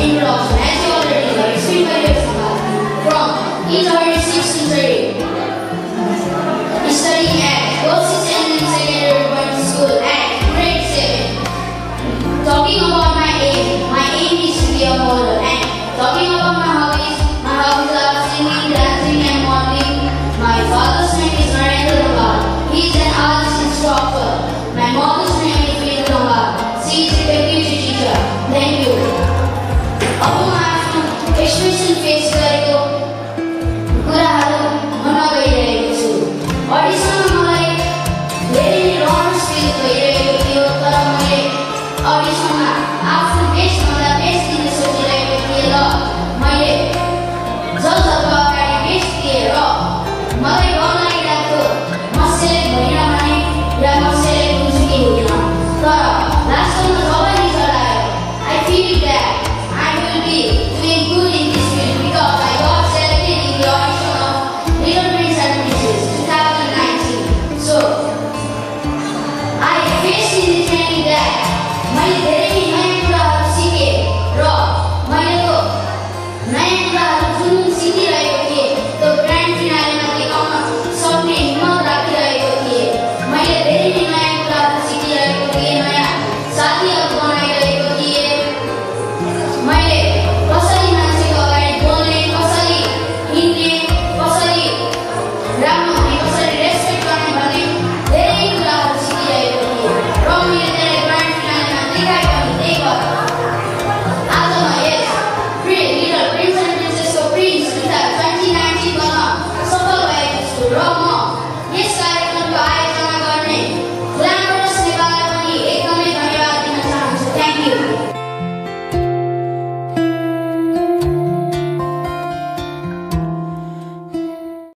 in Ross, as you already know, three from each. Face गइरहेको छु। अडिसनमा मलाई धेरै रहर फिल भइरहेको थियो तर मैले अडिसनमा आफ्नो real Thank you.